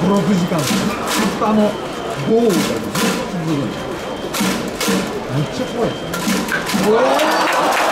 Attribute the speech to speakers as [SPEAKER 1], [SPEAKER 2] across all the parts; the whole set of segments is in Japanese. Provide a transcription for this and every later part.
[SPEAKER 1] 56時間。ずっとあの豪雨がずっと続くんですめっちゃ怖いですね。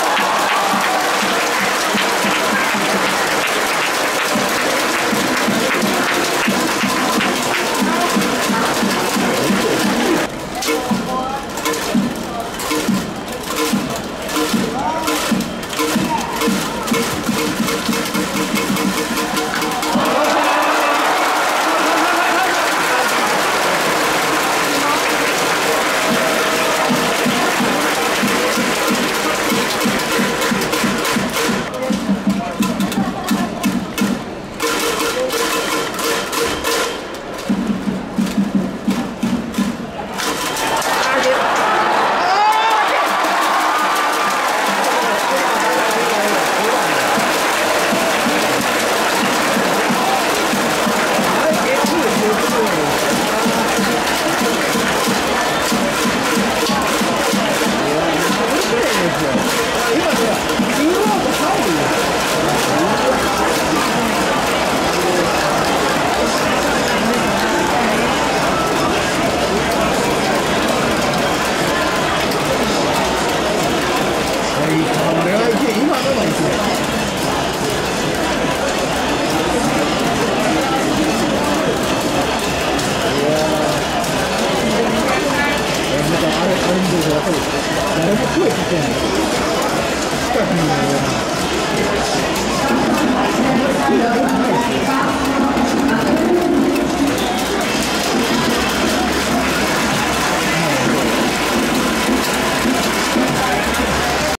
[SPEAKER 1] Thank you. 近くにいるような